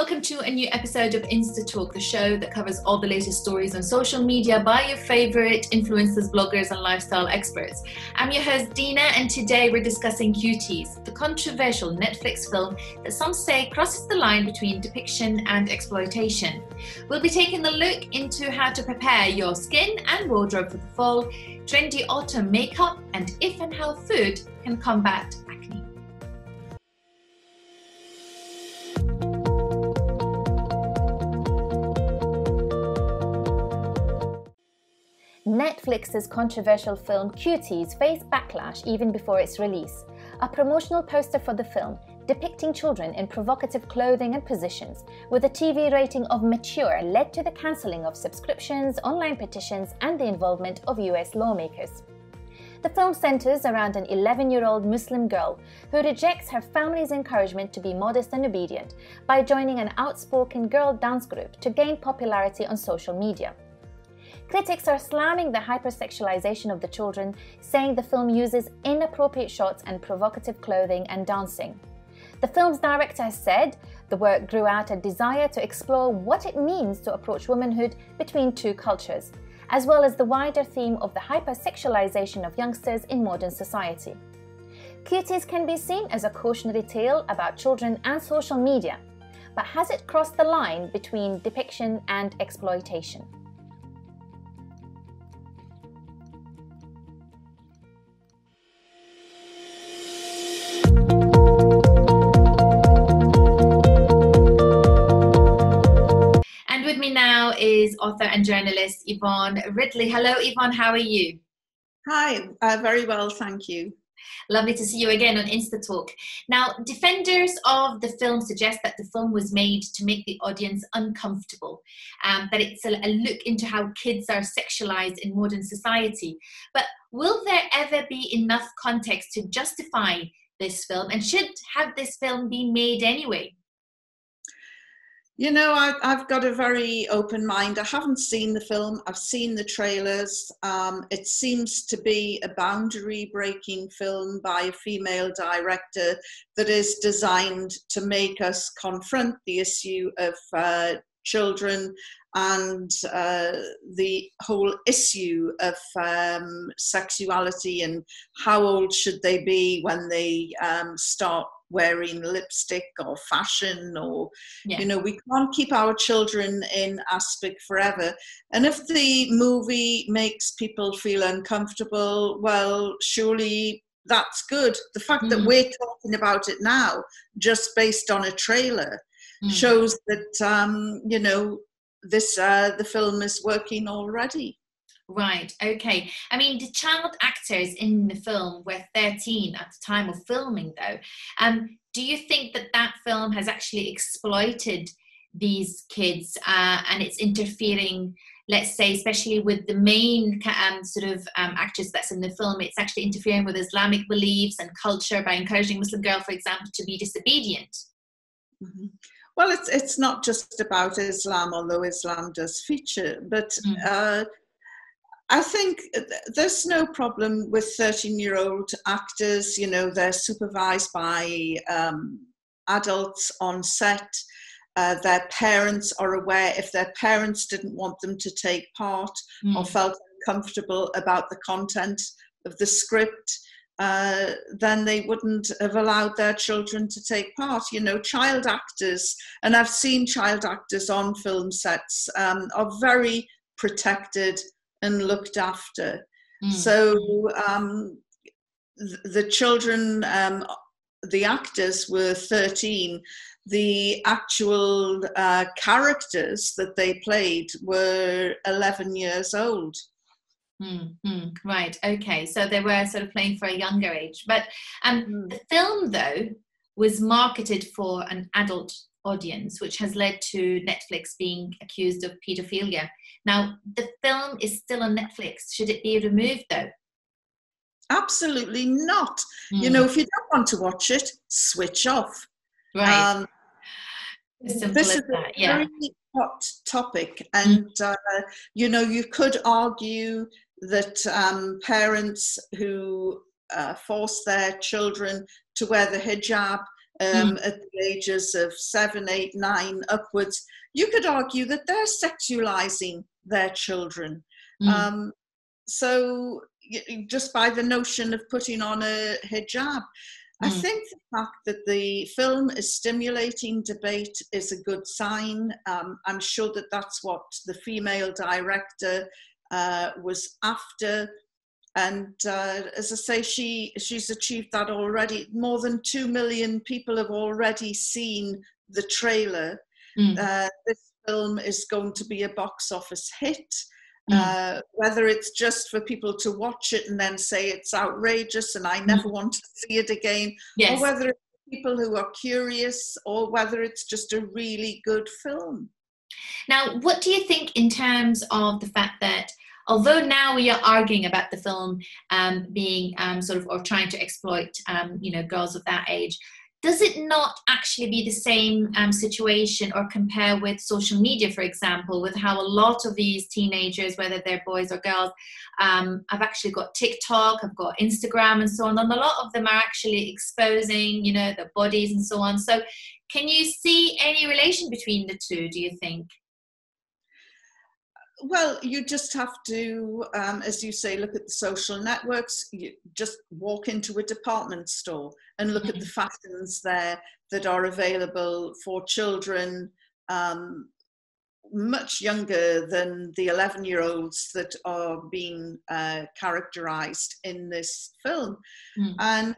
welcome to a new episode of Insta Talk, the show that covers all the latest stories on social media by your favorite influencers, bloggers, and lifestyle experts. I'm your host, Dina, and today we're discussing Cuties, the controversial Netflix film that some say crosses the line between depiction and exploitation. We'll be taking a look into how to prepare your skin and wardrobe for the fall, trendy autumn makeup, and if and how food can combat Netflix's controversial film Cuties faced backlash even before its release. A promotional poster for the film, depicting children in provocative clothing and positions, with a TV rating of mature, led to the cancelling of subscriptions, online petitions, and the involvement of US lawmakers. The film centers around an 11 year old Muslim girl who rejects her family's encouragement to be modest and obedient by joining an outspoken girl dance group to gain popularity on social media. Critics are slamming the hypersexualization of the children, saying the film uses inappropriate shots and provocative clothing and dancing. The film's director has said the work grew out a desire to explore what it means to approach womanhood between two cultures, as well as the wider theme of the hypersexualization of youngsters in modern society. Cuties can be seen as a cautionary tale about children and social media, but has it crossed the line between depiction and exploitation? Is author and journalist Yvonne Ridley. Hello, Yvonne, how are you? Hi, uh, very well, thank you. Lovely to see you again on Insta Talk. Now, defenders of the film suggest that the film was made to make the audience uncomfortable, um, that it's a, a look into how kids are sexualized in modern society. But will there ever be enough context to justify this film? And should have this film been made anyway? You know, I, have got a very open mind. I haven't seen the film, I've seen the trailers. Um, it seems to be a boundary breaking film by a female director that is designed to make us confront the issue of uh, children and uh, the whole issue of um, sexuality and how old should they be when they um, start wearing lipstick or fashion or yeah. you know we can't keep our children in aspic forever and if the movie makes people feel uncomfortable well surely that's good the fact mm. that we're talking about it now just based on a trailer mm. shows that um, you know this uh, the film is working already Right, okay. I mean, the child actors in the film were 13 at the time of filming, though. Um, do you think that that film has actually exploited these kids uh, and it's interfering, let's say, especially with the main um, sort of um, actress that's in the film, it's actually interfering with Islamic beliefs and culture by encouraging Muslim girl, for example, to be disobedient? Mm-hmm. Well, it's it's not just about Islam, although Islam does feature, but mm. uh, I think there's no problem with 13 year old actors. You know, they're supervised by um, adults on set. Uh, their parents are aware if their parents didn't want them to take part mm. or felt uncomfortable about the content of the script, uh, then they wouldn't have allowed their children to take part. You know, child actors, and I've seen child actors on film sets, um, are very protected and looked after. Mm. So um, th- the children, um, the actors were 13. The actual uh, characters that they played were 11 years old. Mm, mm, right. Okay. So they were sort of playing for a younger age. But um, mm. the film, though, was marketed for an adult audience, which has led to Netflix being accused of paedophilia. Now, the film is still on Netflix. Should it be removed though? Absolutely not. Mm. You hmm. know, if you don't want to watch it, switch off. Right. Um, this is that, a yeah. very hot topic, hmm. and mm. uh, you know, you could argue that um, parents who uh, force their children to wear the hijab um, mm. at the ages of seven, eight, nine upwards, you could argue that they're sexualizing their children. Mm. Um, so just by the notion of putting on a hijab. Mm. I think the fact that the film is stimulating debate is a good sign. Um, I'm sure that that's what the female director uh, was after. And uh, as I say, she she's achieved that already. More than two million people have already seen the trailer. Mm. Uh, this film is going to be a box office hit. Mm. Uh, whether it's just for people to watch it and then say it's outrageous and I mm. never mm. want to see it again, yes. or whether it's people who are curious, or whether it's just a really good film. Now, what do you think in terms of the fact that although now we are arguing about the film um, being um, sort of or trying to exploit um, you know girls of that age does it not actually be the same um, situation or compare with social media, for example, with how a lot of these teenagers, whether they're boys or girls, um, have actually got TikTok, have got Instagram, and so on, and a lot of them are actually exposing, you know, their bodies and so on. So, can you see any relation between the two? Do you think? Well, you just have to, um, as you say, look at the social networks. You just walk into a department store and look mm-hmm. at the mm-hmm. fashions there that are available for children um, much younger than the 11 year olds that are being uh, characterized in this film. Mm. And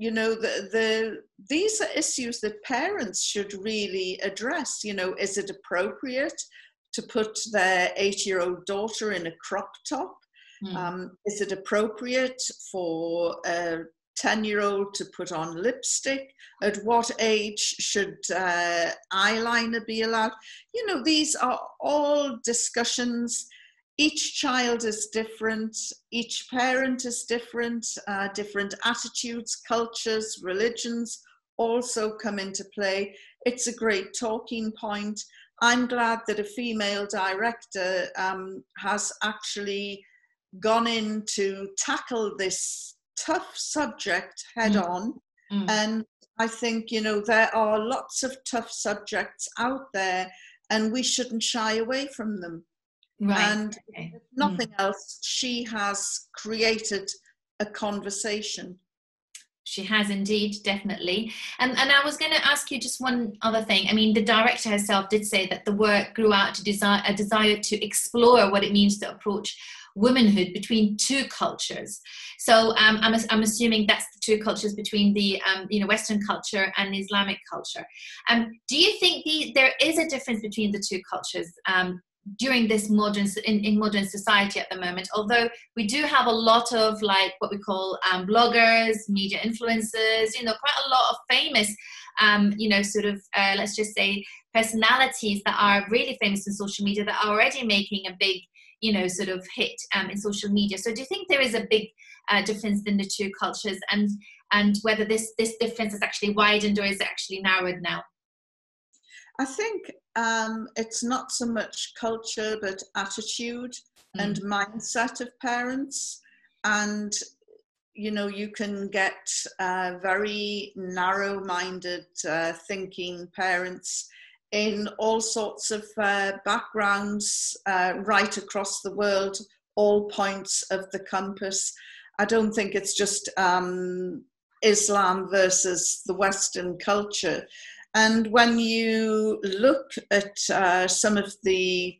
you know the, the these are issues that parents should really address you know is it appropriate to put their eight year old daughter in a crop top? Mm. Um, is it appropriate for a 10 year old to put on lipstick? At what age should uh, eyeliner be allowed? You know, these are all discussions. Each child is different, each parent is different, uh, different attitudes, cultures, religions also come into play. It's a great talking point. I'm glad that a female director um, has actually gone in to tackle this tough subject head mm. on. Mm. And I think, you know, there are lots of tough subjects out there and we shouldn't shy away from them. Right. And okay. nothing mm. else, she has created a conversation. She has indeed, definitely. And and I was going to ask you just one other thing. I mean, the director herself did say that the work grew out to desire a desire to explore what it means to approach womanhood between two cultures. So um, I'm, I'm assuming that's the two cultures between the um, you know Western culture and Islamic culture. Um, do you think the, there is a difference between the two cultures? During this modern in, in modern society at the moment. Although we do have a lot of like what we call um, bloggers media influencers you know quite a lot of famous um, you know sort of uh, let's just say personalities that are really famous in social media that are already making a big you know sort of hit um, in social media. So do you think there is a big uh, difference in the two cultures? And and whether this this difference is actually widened or is it actually narrowed now? I think um, it's not so much culture, but attitude mm. and mindset of parents. And, you know, you can get uh, very narrow minded uh, thinking parents in all sorts of uh, backgrounds uh, right across the world, all points of the compass. I don't think it's just um, Islam versus the Western culture. And when you look at uh, some of the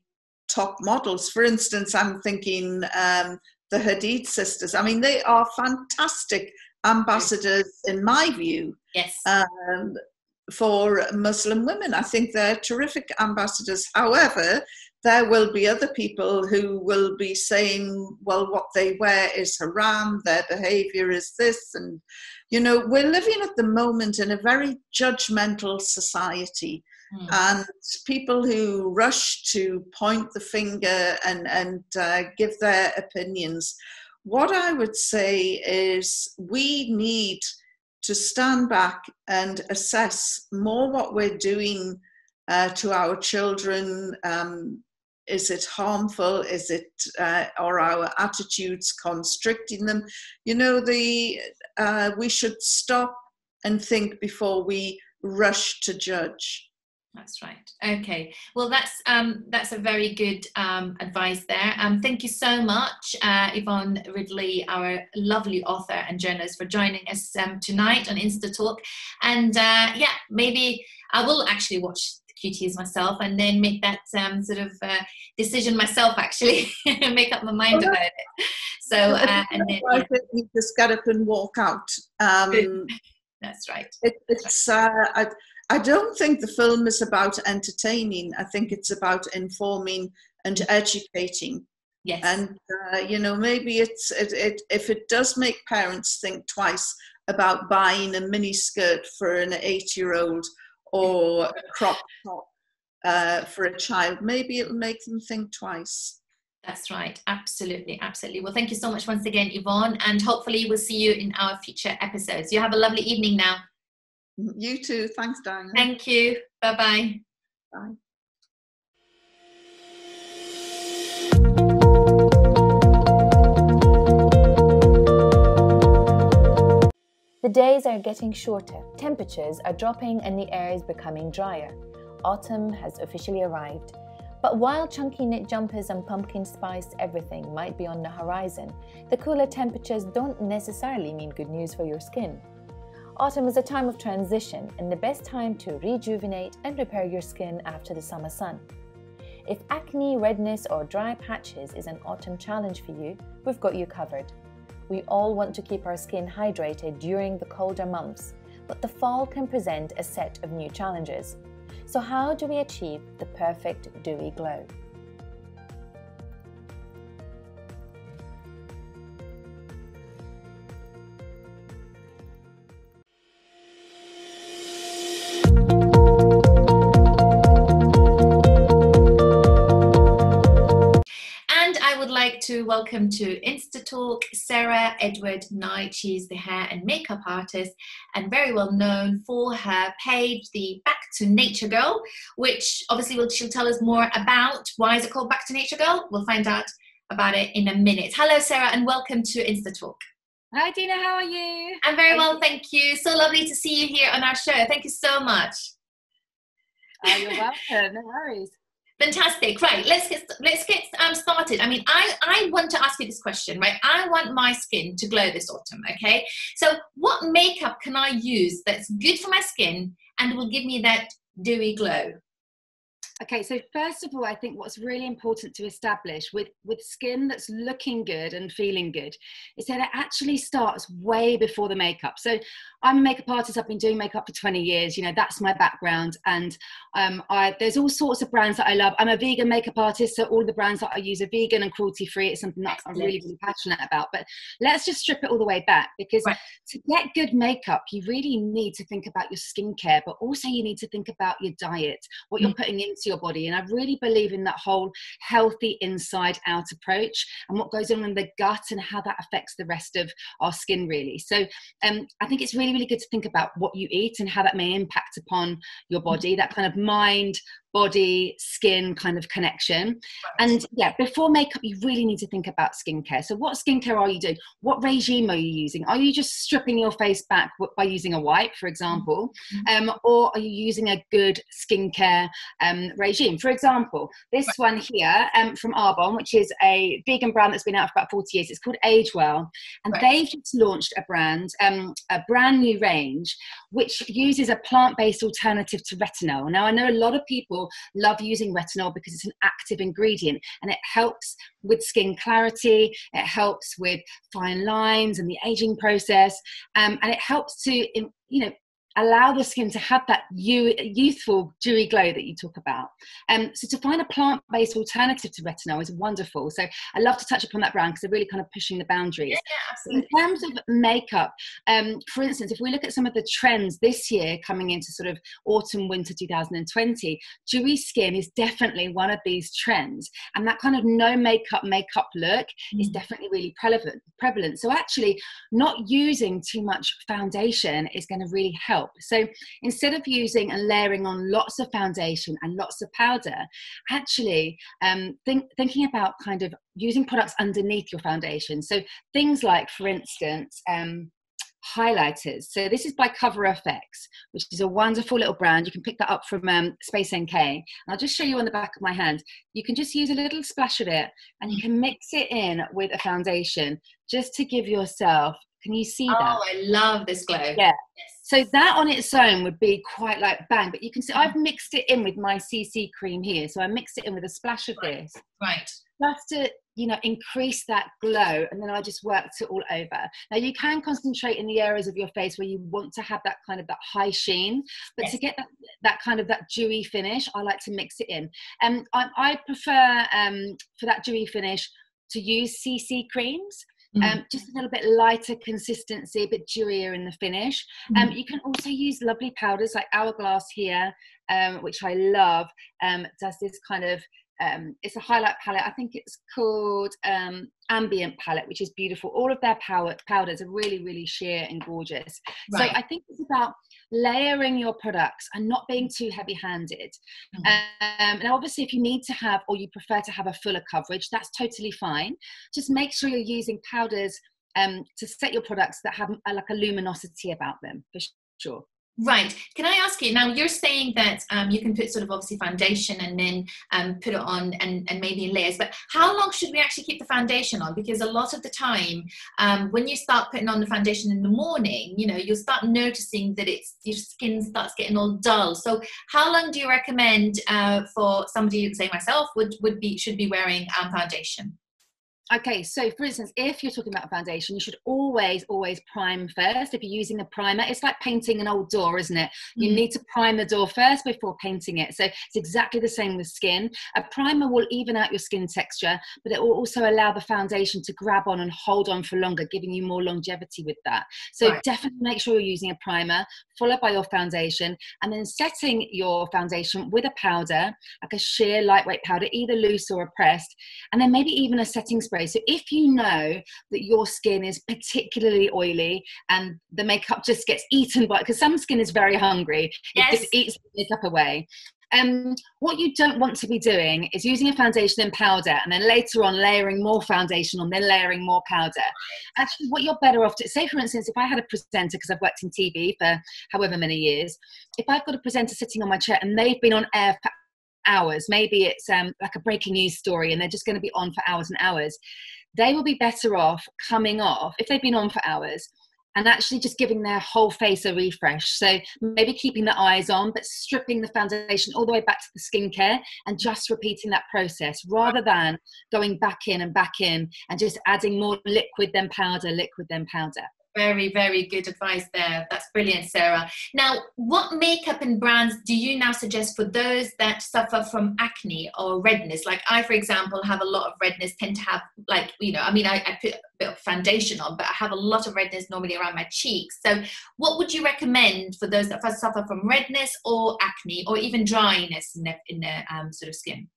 top models, for instance, I'm thinking um, the Hadid sisters. I mean, they are fantastic ambassadors, in my view. Yes. Um, for Muslim women, I think they're terrific ambassadors. However, there will be other people who will be saying, well, what they wear is haram, their behavior is this. And, you know, we're living at the moment in a very judgmental society. Mm. And people who rush to point the finger and, and uh, give their opinions. What I would say is we need to stand back and assess more what we're doing uh, to our children, um, is it harmful? Is it, uh, are our attitudes constricting them? You know, the uh, we should stop and think before we rush to judge. That's right. Okay. Well, that's um, that's a very good um, advice there. Um, thank you so much, uh, Yvonne Ridley, our lovely author and journalist, for joining us um, tonight on Insta Talk. And uh, yeah, maybe I will actually watch the Cuties myself and then make that um, sort of uh, decision myself. Actually, make up my mind about it. So uh, and then yeah. you just get up and walk out. Um, that's right. It, it's. Uh, I, I don't think the film is about entertaining. I think it's about informing and mm. educating. Yes. And uh, you know, maybe it's it, it if it does make parents think twice about buying a mini skirt for an eight-year-old or a crop top uh, for a child, maybe it'll make them think twice. That's right. Absolutely. Absolutely. Well, thank you so much once again, Yvonne, and hopefully we'll see you in our future episodes. You have a lovely evening now. You too. Thanks, Diana. Thank you. Bye-bye. Bye. The days are getting shorter, temperatures are dropping, and the air is becoming drier. Autumn has officially arrived. But while chunky knit jumpers and pumpkin spice everything might be on the horizon, the cooler temperatures don't necessarily mean good news for your skin. Autumn is a time of transition and the best time to rejuvenate and repair your skin after the summer sun. If acne, redness, or dry patches is an autumn challenge for you, we've got you covered. We all want to keep our skin hydrated during the colder months, but the fall can present a set of new challenges. So, how do we achieve the perfect dewy glow? To welcome to Insta Talk Sarah Edward Knight. She's the hair and makeup artist and very well known for her page, the Back to Nature Girl, which obviously will, she'll tell us more about. Why is it called Back to Nature Girl? We'll find out about it in a minute. Hello, Sarah, and welcome to Insta Talk. Hi, Dina. How are you? I'm very well, thank you. So lovely to see you here on our show. Thank you so much. Oh, you're welcome. No worries. Fantastic. Right. Let's get let's get um, started. I mean, I I want to ask you this question. Right. I want my skin to glow this autumn. Okay. So, what makeup can I use that's good for my skin and will give me that dewy glow? Okay, so first of all, I think what's really important to establish with, with skin that's looking good and feeling good is that it actually starts way before the makeup. So I'm a makeup artist. I've been doing makeup for 20 years. You know, that's my background. And um, I, there's all sorts of brands that I love. I'm a vegan makeup artist, so all the brands that I use are vegan and cruelty free. It's something that I'm really, really passionate about. But let's just strip it all the way back because right. to get good makeup, you really need to think about your skincare, but also you need to think about your diet, what you're mm. putting into your body. And I really believe in that whole healthy inside out approach and what goes on in the gut and how that affects the rest of our skin, really. So um, I think it's really, really good to think about what you eat and how that may impact upon your body, that kind of mind, body, skin kind of connection. And yeah, before makeup, you really need to think about skincare. So, what skincare are you doing? What regime are you using? Are you just stripping your face back by using a wipe, for example? Mm-hmm. Um, or are you using a good skincare um, regime? For example, this one here um, from Arbonne, which is a vegan brand that's been out for about 40 years, it's called Age Well. And right. they've just launched a brand, um, a brand new range, which uses a plant based alternative to retinol. Now, I know a lot of people people love using retinol because it's an active ingredient and it helps with skin clarity, it helps with fine lines and the aging process, um, and it helps to, you know, allow the skin to have that youthful dewy glow that you talk about. Um, so to find a plant-based alternative to retinol is wonderful. So i love to touch upon that brand because they're really kind of pushing the boundaries. Yeah, in terms of makeup um, for instance if we look at some of the trends this year coming into sort of autumn winter 2020 dewy skin is definitely one of these trends. And that kind of no makeup makeup look mm. is definitely really prevalent prevalent. So actually not using too much foundation is going to really help help. So instead of using and layering on lots of foundation and lots of powder, actually um, think, thinking about kind of using products underneath your foundation. So things like, for instance, um, highlighters. So this is by Cover FX, which is a wonderful little brand. You can pick that up from um, Space NK. And I'll just show you on the back of my hand. You can just use a little splash of it and you can mix it in with a foundation just to give yourself, can you see that? Oh, I love this glow. Yeah. Yes. So that on its own would be quite like bang, but you can see I've mixed it in with my CC cream here. So I mixed it in with a splash of right. this. Right. Just to you know increase that glow and then i just worked it all over now you can concentrate in the areas of your face where you want to have that kind of that high sheen but yes. to get that, that kind of that dewy finish i like to mix it in and I, I prefer um, for that dewy finish to use cc creams Mm. Um, just a little bit lighter consistency, a bit dewier in the finish. Mm. Um, you can also use lovely powders like Hourglass here, um, which I love. Um, does this kind of um, it's a highlight palette. I think it's called um, Ambient Palette, which is beautiful. All of their power, powders are really, really sheer and gorgeous. Right. So I think it's about layering your products and not being too heavy-handed. Mm-hmm. Um, and obviously, if you need to have or you prefer to have a fuller coverage, that's totally fine. Just make sure you're using powders um, to set your products that have a, like a luminosity about them for sure. Right. Can I ask you now? You're saying that um, you can put sort of obviously foundation and then um, put it on and, and maybe in layers. But how long should we actually keep the foundation on? Because a lot of the time, um, when you start putting on the foundation in the morning, you know, you'll start noticing that it's your skin starts getting all dull. So how long do you recommend uh, for somebody, say myself, would would be should be wearing um, foundation? Okay, so for instance, if you're talking about a foundation, you should always, always prime first. If you're using a primer, it's like painting an old door, isn't it? You mm. need to prime the door first before painting it. So it's exactly the same with skin. A primer will even out your skin texture, but it will also allow the foundation to grab on and hold on for longer, giving you more longevity with that. So right. definitely make sure you're using a primer, followed by your foundation, and then setting your foundation with a powder, like a sheer lightweight powder, either loose or a pressed, and then maybe even a setting spray so if you know that your skin is particularly oily and the makeup just gets eaten by, because some skin is very hungry, yes. it just eats the makeup away. Um, what you don't want to be doing is using a foundation and powder and then later on layering more foundation on then layering more powder. Actually, what you're better off to say, for instance, if I had a presenter, because I've worked in TV for however many years, if I've got a presenter sitting on my chair and they've been on air for hours. Maybe it's um, like a breaking news story and they're just going to be on for hours and hours. They will be better off coming off if they've been on for hours and actually just giving their whole face a refresh. So maybe keeping the eyes on, but stripping the foundation all the way back to the skincare and just repeating that process rather than going back in and back in and just adding more liquid then powder, liquid then powder. Very, very good advice there. That's brilliant, Sarah. Now, what makeup and brands do you now suggest for those that suffer from acne or redness? Like I, for example, have a lot of redness, tend to have like, you know, I mean, I, I put a bit of foundation on, but I have a lot of redness normally around my cheeks. So what would you recommend for those that suffer from redness or acne or even dryness in their, in their um, sort of skin?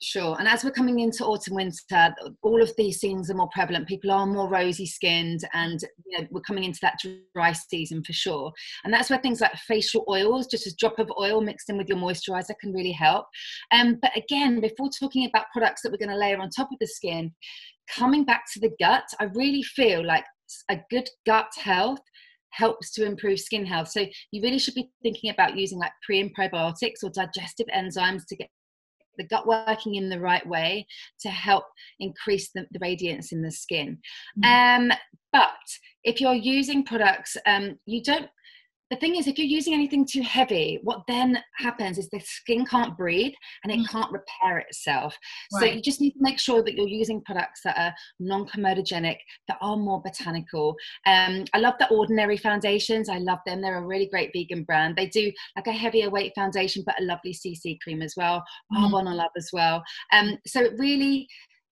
Sure. And as we're coming into autumn, winter, all of these things are more prevalent. People are more rosy skinned, and you know, we're coming into that dry season for sure. And that's where things like facial oils, just a drop of oil mixed in with your moisturizer, can really help. Um, but again, before talking about products that we're going to layer on top of the skin, coming back to the gut, I really feel like a good gut health helps to improve skin health. So you really should be thinking about using like pre and probiotics or digestive enzymes to get the gut working in the right way to help increase the, the radiance in the skin. Mm. Um, but if you're using products, um, you don't the thing is, if you're using anything too heavy, what then happens is the skin can't breathe and it mm. can't repair itself. Right. So you just need to make sure that you're using products that are non-comedogenic, that are more botanical. Um, I love the Ordinary foundations. I love them. They're a really great vegan brand. They do like a heavier weight foundation, but a lovely CC cream as well. Mm. Arbonne I love as well. Um, so it really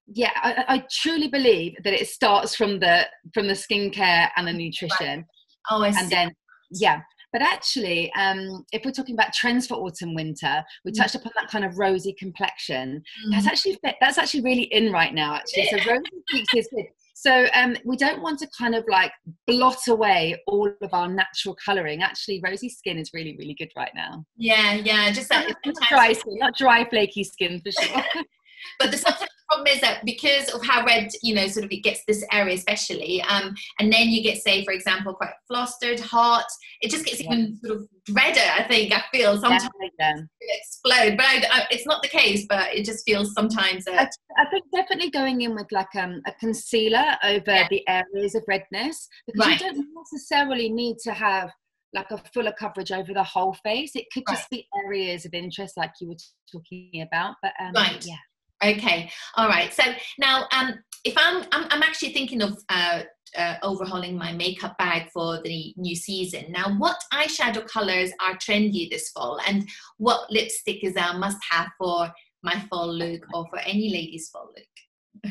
yeah I, I, truly believe that it starts from the from the skincare and the nutrition oh I and see. then yeah but actually um, if we're talking about trends for autumn winter we mm. touched upon that kind of rosy complexion mm. that's actually that's actually really in right now actually so rosy cheeks is good so um, we don't want to kind of like blot away all of our natural colouring. Actually, rosy skin is really, really good right now. Yeah, yeah, just that not dry skin, not dry, flaky skin for sure. but the problem is that because of how red, you know, sort of it gets this area especially, um, and then you get, say, for example, quite flustered, hot, it just gets yeah. even sort of redder. I think I feel sometimes yeah. explode, but I, I, it's not the case. But it just feels sometimes. I, I, think definitely going in with like um, a concealer over yeah. the areas of redness because right. you don't necessarily need to have like a fuller coverage over the whole face. It could just be areas of interest, like you were talking about. But um, right. yeah. Okay. All right. So now, um, if I'm, I'm, I'm actually thinking of uh, uh, overhauling my makeup bag for the new season. Now, what eyeshadow colors are trendy this fall, and what lipstick is a must-have for my fall look or for any lady's fall look?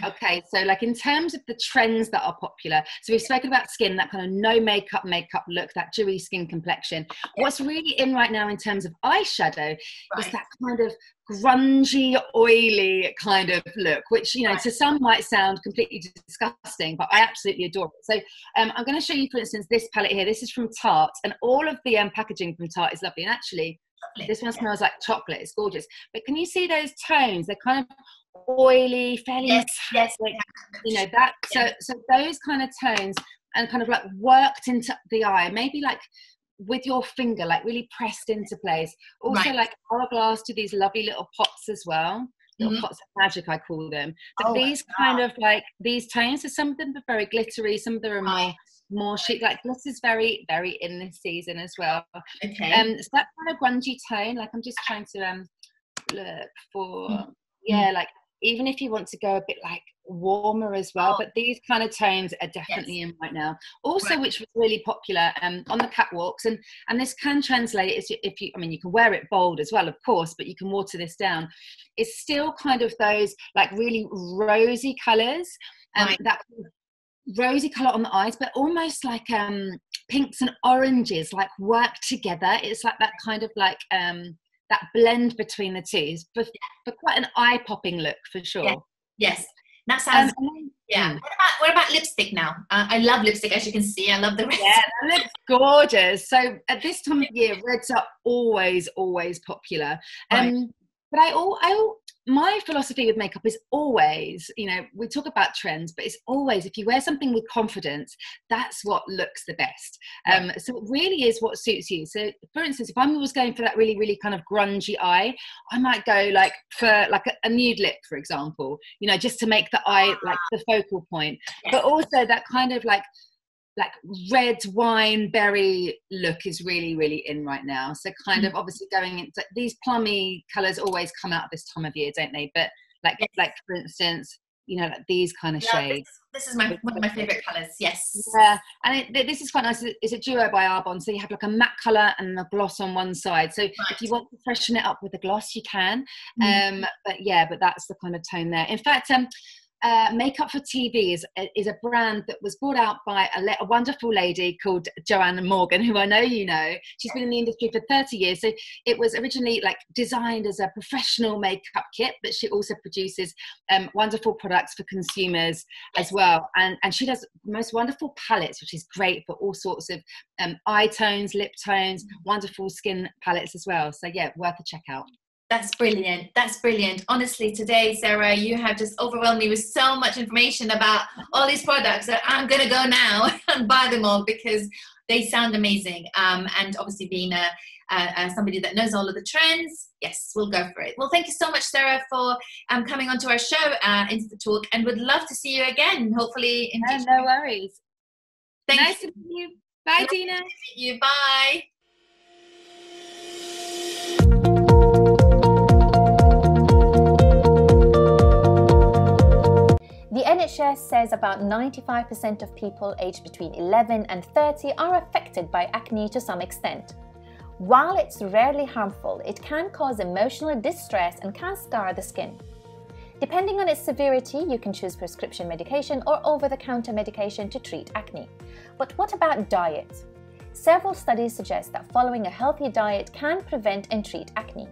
Okay so like in terms of the trends that are popular so we've spoken about skin that kind of no makeup makeup look that dewy skin complexion. What's really in right now in terms of eyeshadow right. is that kind of grungy oily kind of look which you know right. to some might sound completely disgusting but i absolutely adore it. So um, i'm going to show you for instance this palette here. This is from tarte and all of the um, packaging from tarte is lovely. And actually this one smells like chocolate. It's gorgeous. But can you see those tones? They're kind of oily, fairly yes, yes. You know that. So so those kind of tones and kind of like worked into the eye, maybe like with your finger, like really pressed into place. Also, right. like hourglass to these lovely little pots as well. Little mm-hmm. pots of magic, I call them. But oh, these kind of like these tones, so some of them are very glittery, some of them are more more chic. Like this is very, very in this season as well. Okay. Um, so that kind of grungy tone. Like I'm just trying to um look for mm-hmm. yeah, like even if you want to go a bit like warmer as well. Oh. But these kind of tones are definitely yes. in right now. Also, right. which was really popular um, on the catwalks, and and this can translate if you, I mean, you can wear it bold as well, of course, but you can water this down. It's still kind of those like really rosy colours. Um, right. That rosy color on the eyes, but almost like um, pinks and oranges like work together. It's like that kind of like um, that blend between the two, but for quite an eye popping look for sure. Yeah. Yes, that sounds. Um, yeah. Hmm. What about what about lipstick now? Uh, I love lipstick, as you can see. I love the red. Yeah, that looks gorgeous. So at this time of year, reds are always always popular. Um, right. But I all I all, my philosophy with makeup is always, you know, we talk about trends, but it's always if you wear something with confidence, that's what looks the best. Um, so it really is what suits you. So, for instance, if I was going for that really, really kind of grungy eye, I might go like for like a, a nude lip, for example, you know, just to make the eye like the focal point. But also that kind of like like red wine berry look is really really in right now. So kind mm. of obviously going into these plummy colors always come out this time of year don't they? But like yes. like for instance you know like these kind of yeah, shades. this, this, is my one of my favorite colors. Yes. Yeah and it, this is quite nice. It's a duo by arbonne so you have like a matte color and a gloss on one side. So right. if you want to freshen it up with a gloss you can. Mm. um but yeah but that's the kind of tone there. In fact um uh, Makeup for TV is, is a brand that was brought out by a, a, wonderful lady called Joanna Morgan, who I know you know. She's been in the industry for 30 years. So it was originally like designed as a professional makeup kit, but she also produces um, wonderful products for consumers as well. And, and she does most wonderful palettes, which is great for all sorts of um, eye tones, lip tones, mm. wonderful skin palettes as well. So yeah, worth a check out. That's brilliant. That's brilliant. Honestly, today, Sarah, you have just overwhelmed me with so much information about all these products that I'm going to go now and buy them all because they sound amazing. Um, and obviously, being a, a, somebody that knows all of the trends, yes, we'll go for it. Well, thank you so much, Sarah, for um, coming onto our show, uh, Insta Talk, and would love to see you again, hopefully. In no, no worries. Thank nice you. to meet you. Bye, nice Dina. you. Bye. The NHS says about 95% of people aged between 11 and 30 are affected by acne to some extent. While it's rarely harmful, it can cause emotional distress and can scar the skin. Depending on its severity, you can choose prescription medication or over the counter medication to treat acne. But what about diet? Several studies suggest that following a healthy diet can prevent and treat acne.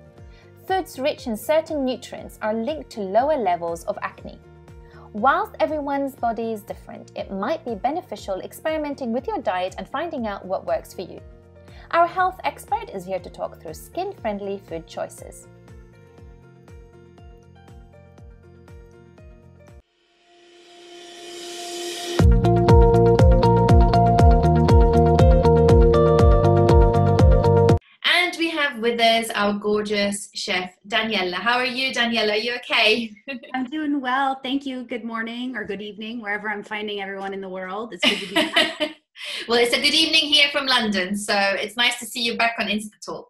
Foods rich in certain nutrients are linked to lower levels of acne. Whilst everyone's body is different, it might be beneficial experimenting with your diet and finding out what works for you. Our health expert is here to talk through skin friendly food choices. Our gorgeous chef, Daniella. How are you, Daniella? Are you okay? I'm doing well. Thank you. Good morning or good evening, wherever I'm finding everyone in the world. It's good to be back. well, it's a good evening here from London, so it's nice to see you back on Insta Talk.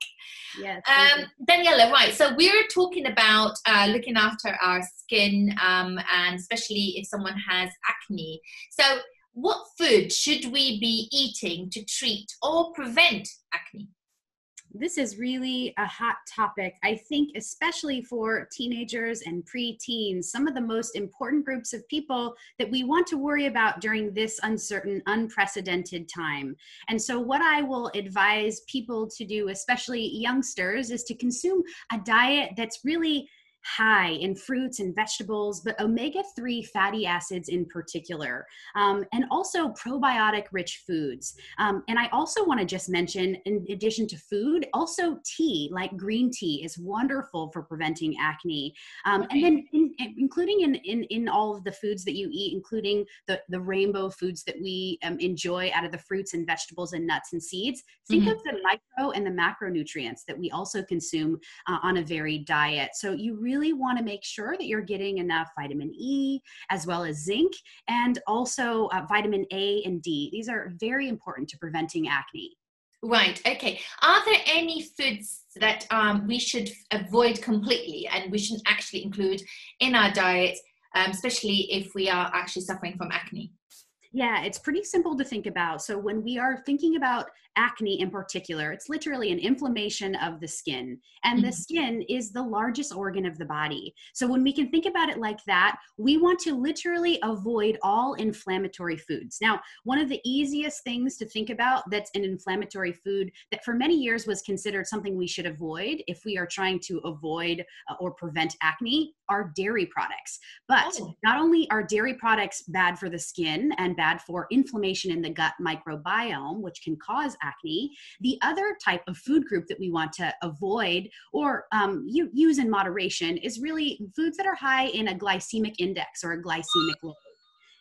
Yes. Um, Daniella, right. So we're talking about uh, looking after our skin, um, and especially if someone has acne. So, what food should we be eating to treat or prevent acne? This is really a hot topic. I think, especially for teenagers and preteens, some of the most important groups of people that we want to worry about during this uncertain, unprecedented time. And so, what I will advise people to do, especially youngsters, is to consume a diet that's really high in fruits and vegetables, but omega 3 fatty acids in particular, um, and also probiotic rich foods. Um, and I also want to just mention, in addition to food, also tea, like green tea, is wonderful for preventing acne. Um, and then, in, including in, in, in all of the foods that you eat, including the, the rainbow foods that we um, enjoy out of the fruits and vegetables and nuts and seeds, think mm-hmm. of the micro and the macronutrients that we also consume uh, on a varied diet. So you really really want to make sure that you're getting enough vitamin E as well as zinc and also uh, vitamin A and D. These are very important to preventing acne. Right. Okay. Are there any foods that um, we should avoid completely and we shouldn't actually include in our diet, um, especially if we are actually suffering from acne? Yeah, it's pretty simple to think about. So, when we are thinking about acne in particular, it's literally an inflammation of the skin. And mm-hmm. the skin is the largest organ of the body. So when we can think about it like that, we want to literally avoid all inflammatory foods. Now, one of the easiest things to think about that's an inflammatory food that for many years was considered something we should avoid if we are trying to avoid uh, or prevent acne are dairy products. But oh. not only are dairy products bad for the skin and bad for inflammation in the gut microbiome, which can cause acne. The other type of food group that we want to avoid or um, use in moderation is really foods that are high in a glycemic index or a glycemic load.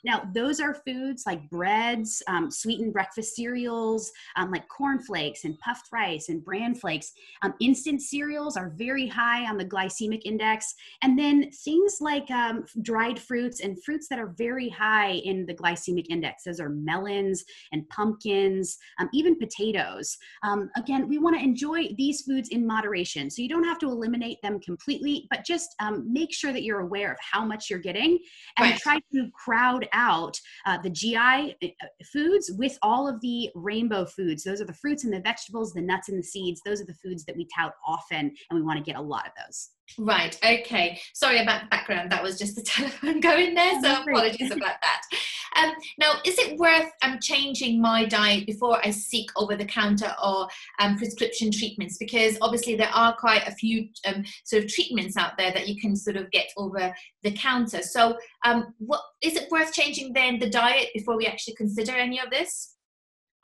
Now, those are foods like breads, um, sweetened breakfast cereals, um, like cornflakes and puffed rice and bran flakes. Um, instant cereals are very high on the glycemic index. And then things like um, dried fruits and fruits that are very high in the glycemic index. Those are melons and pumpkins, um, even potatoes. Um, again, we want to enjoy these foods in moderation. So you don't have to eliminate them completely, but just make sure that you're aware of how much you're getting and right. try to crowd out uh, the GI uh, foods with all of the rainbow foods. Those are the fruits and the vegetables, the nuts and the seeds. Those are the foods that we tout often, and we want to get a lot of those. Right. Okay. Sorry about the background. That was just the telephone going there. So apologies about that. Um, now, is it worth um, changing my diet before I seek over the counter or um, prescription treatments? Because obviously there are quite a few um, sort of treatments out there that you can sort of get over the counter. So, um, what is it worth changing then the diet before we actually consider any of this?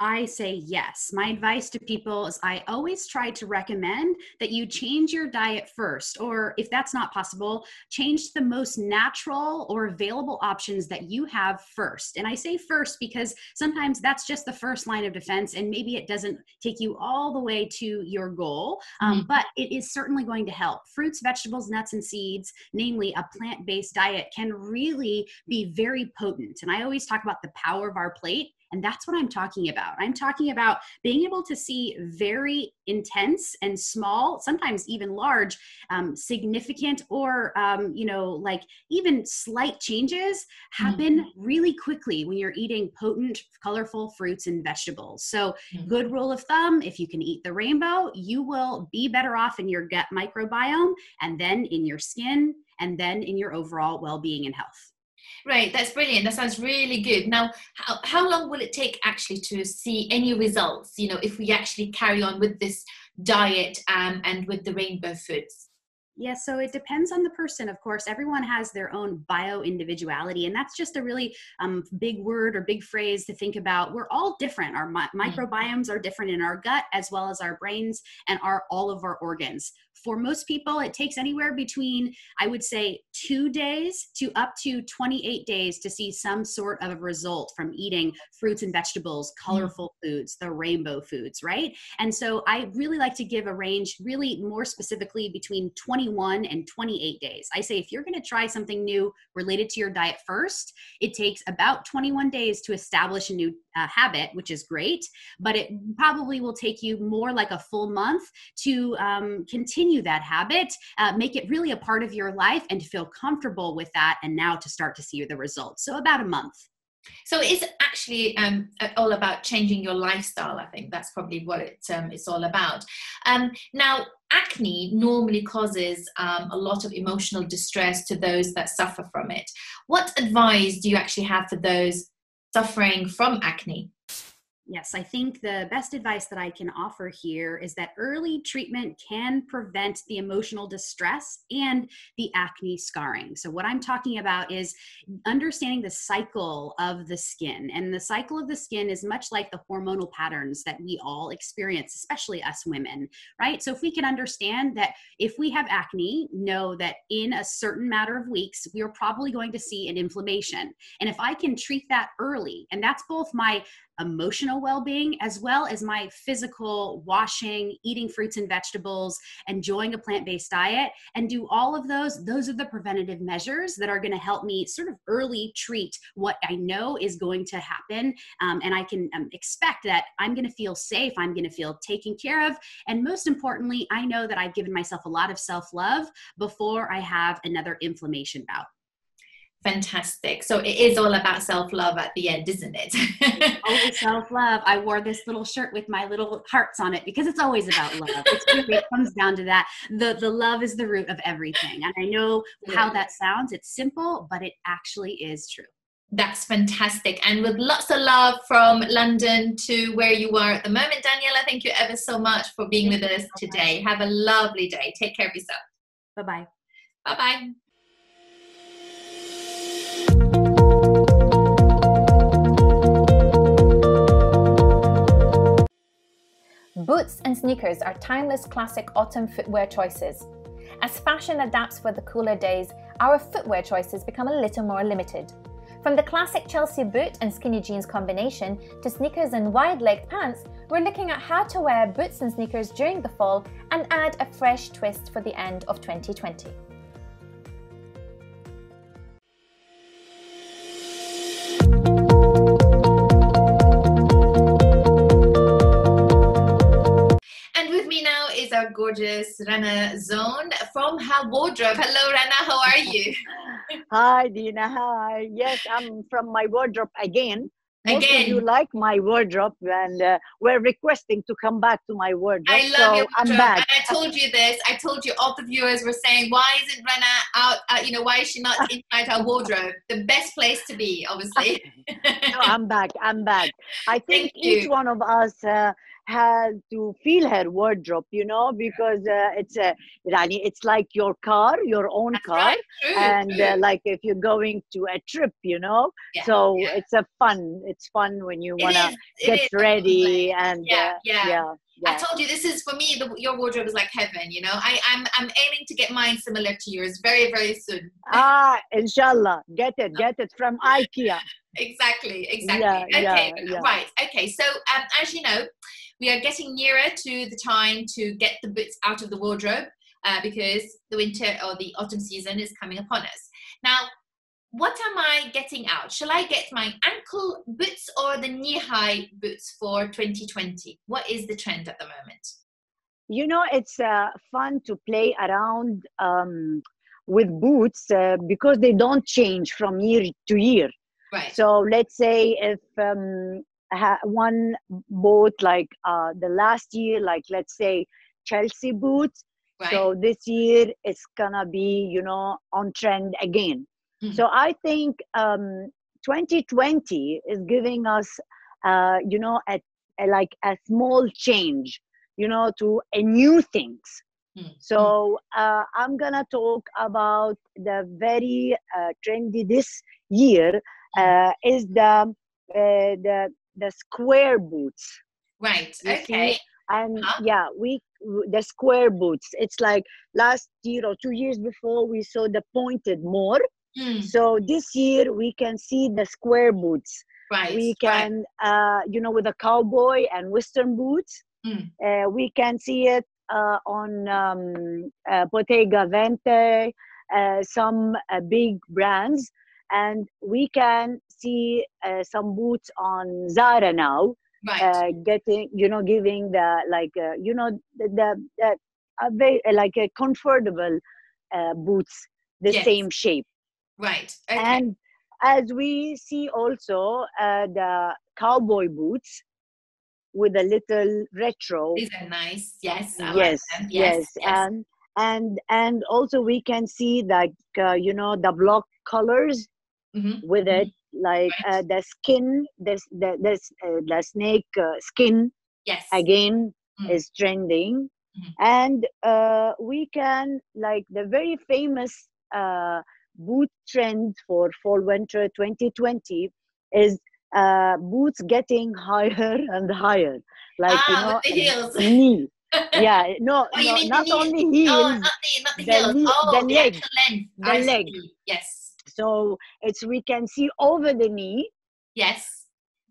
I say yes. My advice to people is I always try to recommend that you change your diet first, or if that's not possible, change the most natural or available options that you have first. And I say first because sometimes that's just the first line of defense, and maybe it doesn't take you all the way to your goal, um, mm-hmm. but it is certainly going to help. Fruits, vegetables, nuts, and seeds, namely a plant based diet, can really be very potent. And I always talk about the power of our plate and that's what I'm talking about. I'm talking about being able to see very intense and small, sometimes even large, um, significant, or, um, you know, like even slight changes happen mm-hmm. really quickly when you're eating potent, colorful fruits and vegetables. So, mm-hmm. good rule of thumb if you can eat the rainbow, you will be better off in your gut microbiome and then in your skin and then in your overall well being and health. Right, that's brilliant. That sounds really good. Now, how, how long will it take actually to see any results, you know, if we actually carry on with this diet um, and with the rainbow foods? Yeah, so it depends on the person, of course. Everyone has their own bio individuality, and that's just a really um, big word or big phrase to think about. We're all different. Our mi- mm. microbiomes are different in our gut as well as our brains and our all of our organs for most people, it takes anywhere between, I would say, two days to up to 28 days to see some sort of a result from eating fruits and vegetables, mm. colorful mm. foods, the rainbow foods, right? And so I really like to give a range, really more specifically between 21 and 28 days. I say if you're going to try something new related to your diet first, it takes about 21 days to establish a new uh, habit, which is great, but it probably will take you more like a full month to um, continue that habit, uh, make it really a part of your life, and to feel comfortable with that, and now to start to see the results. So, about a month. So it's actually um, all about changing your lifestyle. I think that's probably what it, um, it's all about. Um, now, acne normally causes um, a lot of emotional distress to those that suffer from it. What advice do you actually have for those suffering from acne? Yes, I think the best advice that I can offer here is that early treatment can prevent the emotional distress and the acne scarring. So, what I'm talking about is understanding the cycle of the skin. And the cycle of the skin is much like the hormonal patterns that we all experience, especially us women, right? So, if we can understand that if we have acne, know that in a certain matter of weeks, we are probably going to see an inflammation. And if I can treat that early, and that's both my emotional well being, as well as my physical washing, eating fruits and vegetables, enjoying a plant based diet, and do all of those. Those are the preventative measures that are going to help me sort of early treat what I know is going to happen. Um, and I can um, expect that I'm going to feel safe, I'm going to feel taken care of. And most importantly, I know that I've given myself a lot of self love before I have another inflammation bout. Fantastic. So it is all about self love at the end, isn't it? always self love. I wore this little shirt with my little hearts on it because it's always about love. It's really, it comes down to that. The the love is the root of everything. And I know how that sounds. It's simple, but it actually is true. That's fantastic. And with lots of love from London to where you are at the moment, Daniella, thank you ever so much for being thank with us so today. Much. Have a lovely day. Take care of yourself. Bye bye. Bye bye. Boots and sneakers are timeless classic autumn footwear choices. As fashion adapts for the cooler days, our footwear choices become a little more limited. From the classic Chelsea boot and skinny jeans combination to sneakers and wide legged pants, we're looking at how to wear boots and sneakers during the fall and add a fresh twist for the end of 2020. Our gorgeous Rana Zone from her wardrobe. Hello, Rana, how are you? Hi, Dyna. Hi. Yes, I'm from my wardrobe again. Most Again. you like my wardrobe and uh, we're requesting to come back to my wardrobe. I love so your wardrobe. I'm back. And I told you this. I told you all the viewers were saying, why isn't Rana out? Uh, you know, why is she not inside her wardrobe? The best place to be, obviously. no, I'm back. I'm back. I think each one of us uh, had to feel her wardrobe, you know, because uh, it's a, it's like your car, your own That's car, right. true, and true. Uh, like if you're going to a trip, you know. Yeah, so yeah. it's a fun. It's fun when you wanna get is, ready and Yeah, uh, yeah. yeah. I told you this is for me. The, your wardrobe is like heaven. You know, I, I'm I'm aiming to get mine similar to yours very very soon. ah, inshallah, get it, get it from IKEA. exactly, exactly. Yeah, okay, yeah, yeah. right. Okay, so um, as you know, we are getting nearer to the time to get the boots out of the wardrobe uh, because the winter or the autumn season is coming upon us. Now, what am I getting out? Shall I get my ankle boots or the knee-high boots for 2020? What is the trend at the moment? You know, it's uh, fun to play around um, with boots uh, because they don't change from year to year. Right. So let's say if um, ha- one bought like uh, the last year, like let's say Chelsea boots. right. So this year it's gonna be, you know, on trend again. Mhm. So I think um, 2020 is giving us, uh, you know, a, a like a small change, you know, to a new things. Mm. So uh, I'm gonna talk about the very uh, trendy this year Hmm. uh, is the uh, the the square boots. Right. You Okay. see? And Huh? yeah, we the square boots. It's like last year or two years before we saw the pointed more. Mm, So this year we can see the square boots. right. we right. can uh, you know with a cowboy and western boots Mm. uh, we can see it uh, on um, uh, Bottega Veneta uh, some uh, big brands and we can see uh, some boots on zara now Right. uh, getting you know giving the like uh, you know the, the, very like a comfortable uh, boots the Yes. same shape right. Okay. and as we see also uh, the cowboy boots with a little retro These are nice. Yes. I like yes yes, Yes. Yes. and and and also we can see like uh, you know the block colors Mhm, with it like Right. uh, the skin this the this uh, the snake uh, skin Yes. again Mm. is trending Mhm. and uh, we can like the very famous uh, boot trend for fall winter 2020 is uh, boots getting higher and higher like ah, you know the heels. knee yeah no Oh, no not only Oh, heels not the not the, the heels. le- oh, the the, leg. The leg. Yes. So it's we can see over the knee Yes.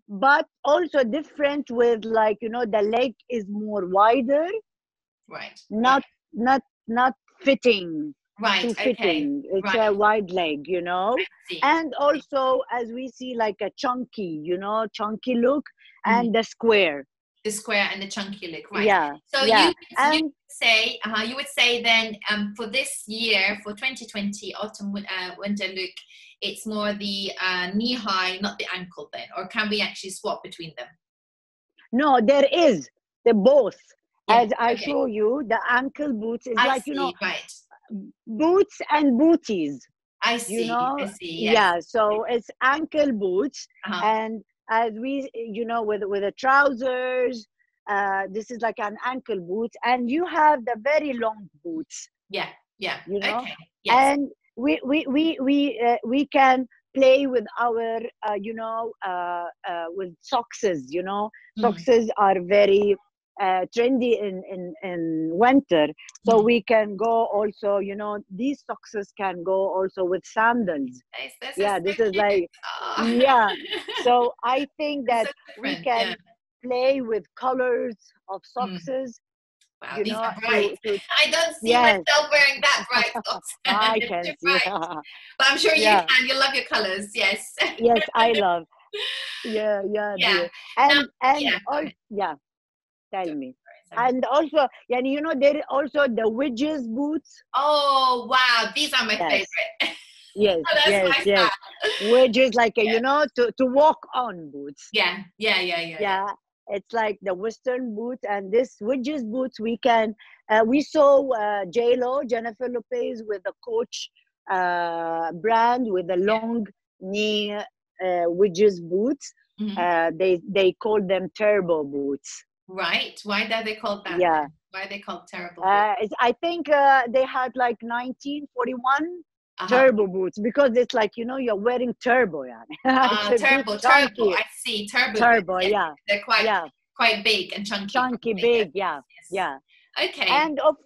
but also different with like you know the leg is more wider Right. not not not fitting Right. too Okay. fitting it's Right. a wide leg you know and also as we see like a chunky you know chunky look Mm. and the square the square and the chunky look. Right. yeah So yeah you, you would say uh, you would say then um, for this year for 2020 autumn uh, winter look it's more the uh, knee high not the ankle then or can we actually swap between them no there is the both Yeah, as i okay. show you the ankle boots is I like see you know right boots and booties I see know, I see yes. yeah so it's ankle boots uh-huh. and as we you know with with the trousers uh this is like an ankle boot and you have the very long boots. Yeah yeah you know, okay yes. And we we we we uh, we can play with our uh, you know uh, uh with sockses you know? Mhm. sockses are very uh, trendy in, in in winter so Mhm. we can go also you know these sockses can go also with sandals This- this yeah this is like Oh. yeah so i think that so we can yeah. play with colors of Mm. sockses wow you these know are bright to I don't see Yes. myself wearing that bright socks. i can see bright. But I'm sure you Yeah. can. You love your colors. Yes. yes i love yeah yeah Yeah. dear. and and yeah, ahead. yeah tell me and also and you know there are also the wedges boots oh wow, these are my Yes. favorite. yes Oh, yes yes style. wedges like a, Yeah. you know to, to walk on boots Yeah, yeah, yeah, yeah. yeah it's like the western boot and this wedges boots we can uh, we saw uh, j lo jennifer lopez with the coach uh, brand with the long knee uh, wedges boots Mhm. uh, they they call them turbo boots Right. Why are they called that? yeah? Why are they called terrible? uh, i think uh, they had like 1941 Uh-huh. turbo boots because it's like you know you're wearing turbo yeah Ah, turbo, turbo. I see. Turbo. turbo boots, yeah They're quite yeah quite big and chunky. chunky big yeah yes. yeah Okay. and of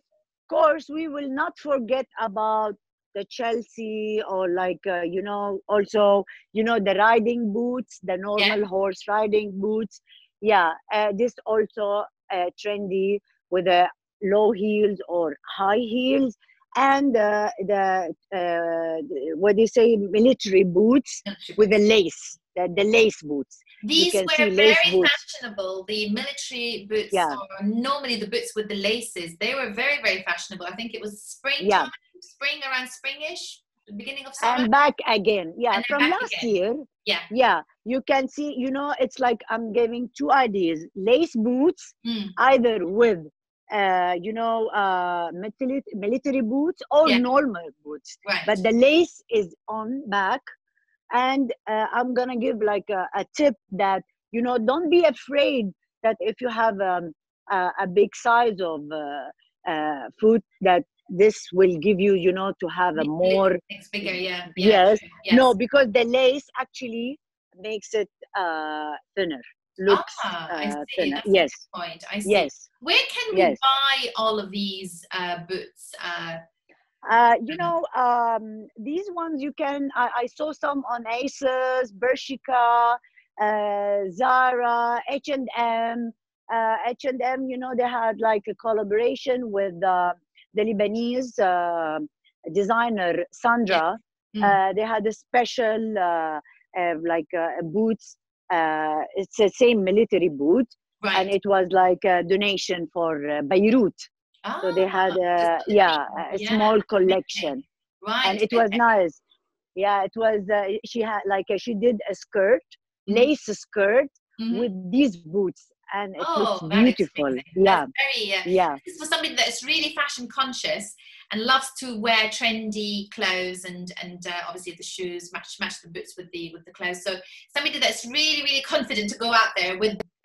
course we will not forget about the chelsea or like uh, you know also you know the riding boots the normal horse riding boots yeah uh, this also uh, trendy with the low heels or high heels and uh, the uh, what do you say military boots with the lace the, the lace boots These were very fashionable. The military boots, Yeah. or normally the boots with the laces, they were very, very fashionable. I think it was spring Yeah. spring around springish, the beginning of summer. and back again yeah And from last again. year Yeah. yeah you can see you know it's like i'm giving two ideas lace boots Mm, either with uh you know uh military, military boots or Yeah. normal boots right. but the lace is on back and uh, i'm gonna give like a, a tip that you know don't be afraid that if you have um, a, a big size of uh, uh, foot that this will give you you know to have a more it's bigger yeah, yeah yes, yes, no because the lace actually makes it uh thinner looks ah, uh, thinner That's yes point i see yes where can we yes. buy all of these uh, boots uh, uh, you know, um, these ones you can. I, I saw some on ASOS, Bershka, uh, Zara, H and M. H and M, you know, they had like a collaboration with uh, the Lebanese uh, designer Sandra. Mm. they had a special uh, like boots. it's the same military boot, right. and it was like a donation for Beirut so they had Ah, a yeah a yeah. small collection right and it was nice yeah it was uh, she had like uh, she did a skirt Mhm. lace skirt Mhm. with these boots and it oh, looks beautiful. yeah. very uh, yeah. This is for somebody that's really fashion conscious and loves to wear trendy clothes and and uh, obviously the shoes match match the boots with the with the clothes. So somebody that's really really confident to go out there with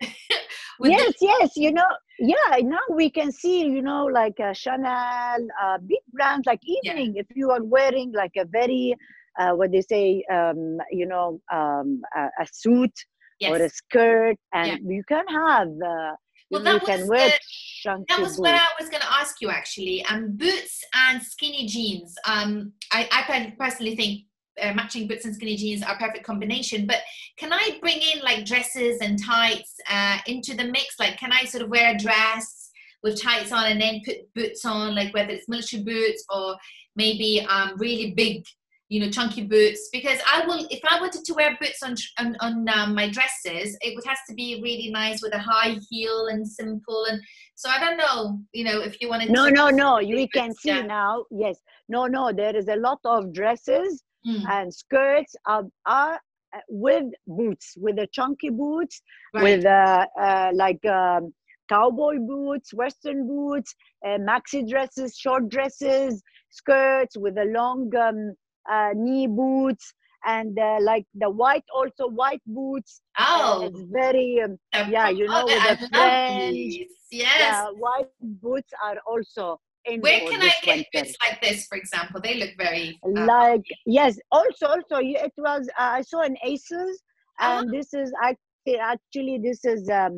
with yes yes you know yeah now we can see you know like uh, chanel uh, big brands like Yeah. evening. If you are wearing like a very uh, what they say um, you know um, a, a suit yes. or a skirt and Yeah. you can have uh, Well, you, that can was wear the- that was what I was going to ask you actually. Um, boots and skinny jeans. Um, I, I personally think uh, matching boots and skinny jeans are a perfect combination. But can I bring in like dresses and tights uh, into the mix? Like, can I sort of wear a dress with tights on and then put boots on, like whether it's military boots or maybe um, really big, you know, chunky boots? Because I will, if I wanted to wear boots on on, on um, my dresses, it would have to be really nice with a high heel and simple. And so I don't know, you know, if you wanted no to. no no big we can see yeah. now yes no no there is a lot of dresses Mm, and skirts are, are uh, with boots with the chunky boots right. with uh, uh, like um, cowboy boots western boots uh, maxi dresses short dresses skirts with the long um, uh, knee boots and uh, like the white also white boots oh, it's very um, yeah, you know, with the. Yes. yeah white boots are also in Where can I get boots like this, for example? They look very. uh, like yes also also it was uh, i saw an ASOS Uh-huh. and this is actually actually this is um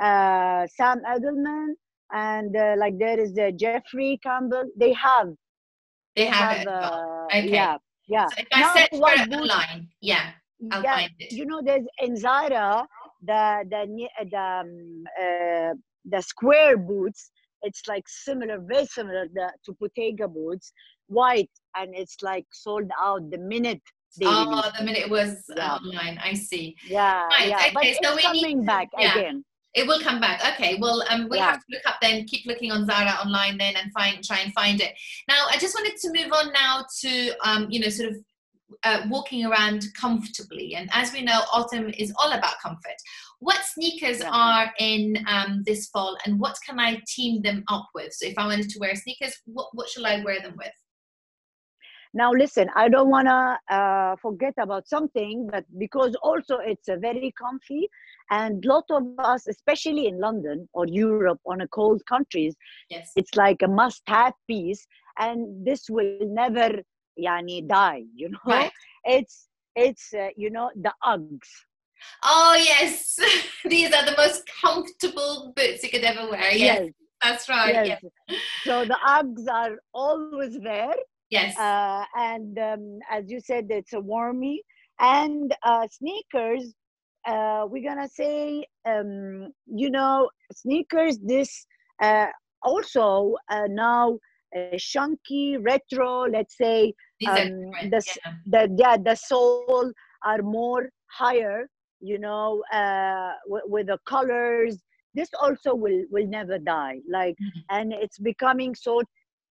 uh sam edelman and uh, like there is uh, jeffrey campbell they have they have, it. well. Okay. yeah yeah So if I Now, search for white it online, yeah, I'll yeah, find it. you know there's in zara the the the um, uh, the square boots it's like similar very similar the, to Bottega boots white and it's like sold out the minute they Oh, the minute it was Yeah. online, I see. Yeah, Right, yeah, but so it's we need coming to- back yeah. again. It will come back. Okay. Well, um, we'll Yeah. have to look up then. Keep looking on Zara online then, and find try and find it. Now, I just wanted to move on now to um, you know, sort of uh, walking around comfortably. And as we know, autumn is all about comfort. What sneakers Yeah. are in um, this fall, and what can I team them up with? So, if I wanted to wear sneakers, what what shall I wear them with? Now, listen, I don't want to uh, forget about something, but because also it's a very comfy, and lot of us, especially in London or Europe, on a cold countries, Yes. it's like a must-have piece, and this will never, yani, die. You know, Right. it's it's uh, you know the Uggs. Oh yes, these are the most comfortable boots you could ever wear. Yes, that's right. yes. Yes. So the Uggs are always there. Yes. uh, and um, as you said it's a warmy and uh, sneakers uh, we're gonna say um, you know sneakers this uh, also uh, now uh, chunky retro let's say um, the yeah. the yeah the sole are more higher you know uh, w- with the colors this also will will never die like Mhm. and it's becoming so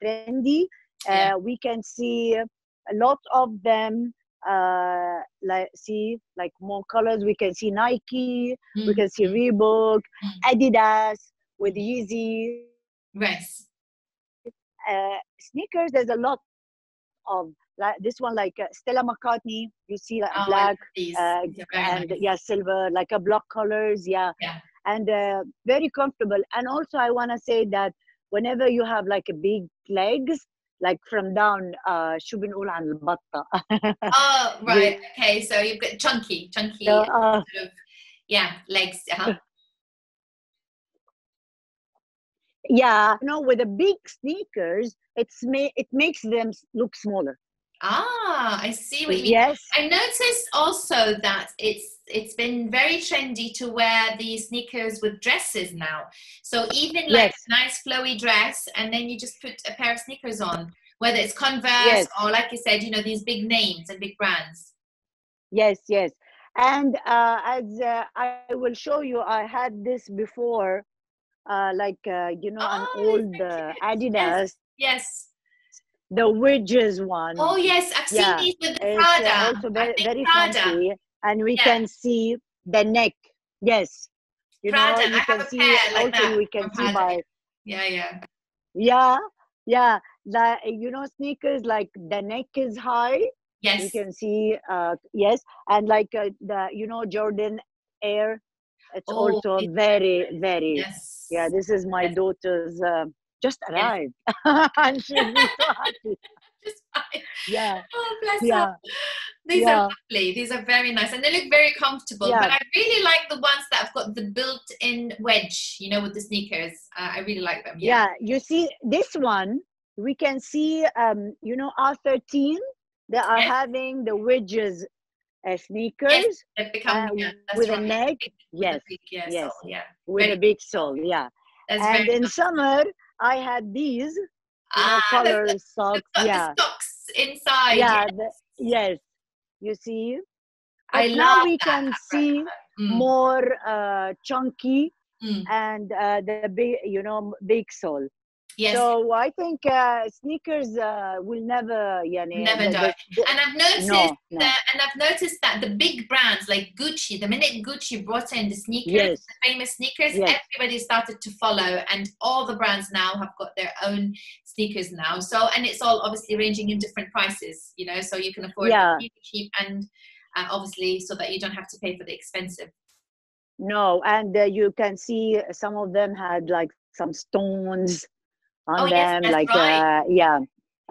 trendy Yeah. uh, we can see a lot of them uh like see like more colors we can see nike we Mm, can see mm, reebok Mm. adidas with yeezy Yes. uh, sneakers there's a lot of like this one like uh, stella mccartney you see like Oh, black uh, These are very and nice. yeah silver like a block colors yeah Yeah. and uh, very comfortable and also i want to say that whenever you have like a big legs like from down uh شو بنقول عن البطة oh right okay so you've got chunky chunky So, uh, sort of yeah legs uh-huh. yeah you know with the big sneakers it's ma- it makes them s- look smaller ah i see what you mean yes I noticed also that it's it's been very trendy to wear these sneakers with dresses now. So even like Yes. a nice flowy dress, and then you just put a pair of sneakers on, whether it's Converse Yes. or like you said, you know these big names and big brands. yes yes and uh, as uh, i will show you i had this before uh, like uh, you know an Oh, old uh, adidas Yes. the wedges one Oh yes, I've seen Yeah, these with the uh, Prada. also very, very Prada. fancy and we Yeah. can see the neck yes you Prada, know I you have can see like also that we can see by Yeah, yeah. yeah yeah the you know sneakers like the neck is high Yes. you can see uh yes and like uh, the you know jordan air it's Oh, also it's very very Yes. yeah this is my Yes. daughter's uh, just arrived and she'll so happy Just fine. yeah Oh, bless yeah her. These Yeah. are lovely. These are very nice, and they look very comfortable. Yeah. But I really like the ones that have got the built-in wedge. You know, with the sneakers. Uh, I really like them. yeah you see this one we can see um you know r13 they are Yes. having the wedges uh, sneakers They've become uh, yeah, with a right. neck a yes big, yeah, yes. sole, yeah. with Very a big sole yeah and in nice. summer i had these you know ah, color socks yeah the socks inside. yeah yes. the, yes you see I but now love we that. can see. Mm, more uh, chunky mm. and uh, the big you know big sole Yes. so i think uh, sneakers uh, will never yani, Never the- die. the- and I've noticed no no that, and I've noticed that the big brands like Gucci, the minute Gucci brought in the sneakers, Yes. the famous sneakers, Yes. everybody started to follow, and all the brands now have got their own sneakers now. So, and it's all obviously ranging in different prices, you know, so you can afford Yeah. the cheap, and uh, obviously so that you don't have to pay for the expensive. no and uh, you can see some of them had like some stones on Oh, them that's like right. uh, yeah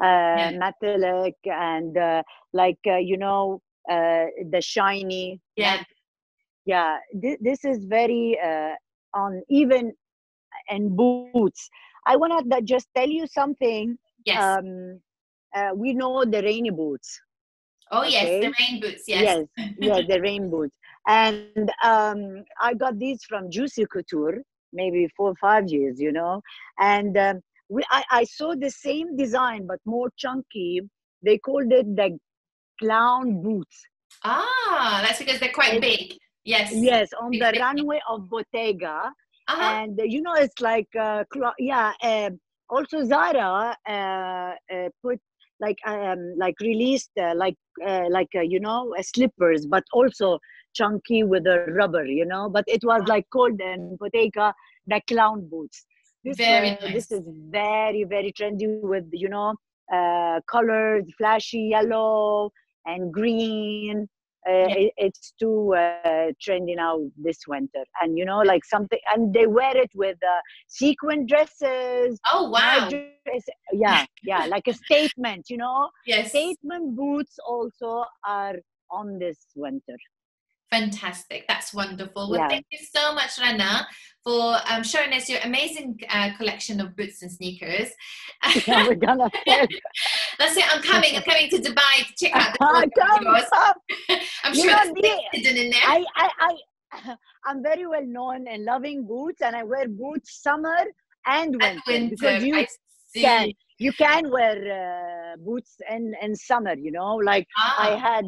uh, Yeah. metallic and uh, like uh, you know uh, the shiny Yeah. yeah th- this is very uh, on even and boots i want to just tell you something Yes. um uh, we know the rainy boots oh, yes, the rain boots. Yes. yes yeah the rain boots and um i got these from juicy couture maybe four or five years you know and um, we, I, I saw the same design but more chunky they called it the clown boots Ah, that's because they're quite It- big. Yes. yes on the runway of bottega Uh-huh. and uh, you know it's like uh, yeah uh, also zara uh, uh, put like um like released uh, like uh, like uh, you know slippers but also chunky with a rubber you know but it was Uh-huh. like called in bottega the clown boots this Very uh, this is very very trendy with you know uh colors flashy yellow and green uh, Yeah. it, it's too uh, trendy now this winter and you know like something and they wear it with uh, sequin dresses Oh, wow. dress, yeah yeah like a statement you know Yes. statement boots also are on this winter Fantastic. That's wonderful. Well, Yeah. thank you so much, Rana, for um, showing us your amazing uh, collection of boots and sneakers. yeah, we're gonna That's it. I'm coming. I'm coming to Dubai to check out the I come. I'm You sure know, there's hidden in there. I, I, I, I'm very well known in loving boots, and I wear boots summer and winter, and winter. because you I can you can wear uh, boots in in summer. You know, like I Ah, had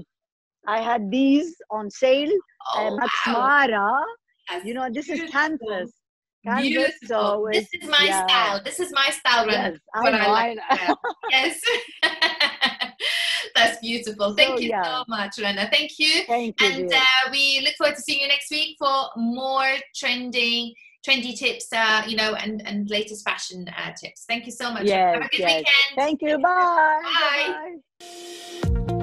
I had these on sale. uh, oh, Max wow. Mara. That's You know, this is beautiful. canvas. Beautiful. This is my yeah. style. This is my style. Yes, I know. I I like know. Yes. That's beautiful. Thank So, you yeah. so much, Rana. Thank you. Thank you. and uh, we look forward to seeing you next week for more trending trendy tips uh, you know and and latest fashion uh, tips thank you so much Yes, have a good yes. weekend Thank you. Bye. Bye. Bye.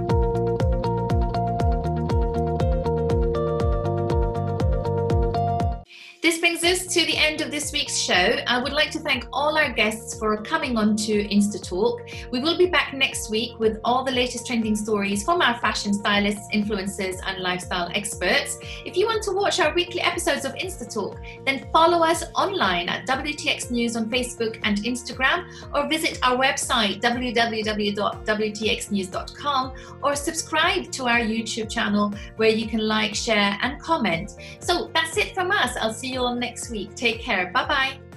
Us to the end of this week's show. I would like to thank all our guests for coming on to InstaTalk. We will be back next week with all the latest trending stories from our fashion stylists, influencers, and lifestyle experts. If you want to watch our weekly episodes of InstaTalk, then follow us online at WTX News on Facebook and Instagram, or visit our website www.wtxnews.com, or subscribe to our YouTube channel where you can like, share, and comment. So that's it from us. I'll see you all next week. Take care. Bye bye.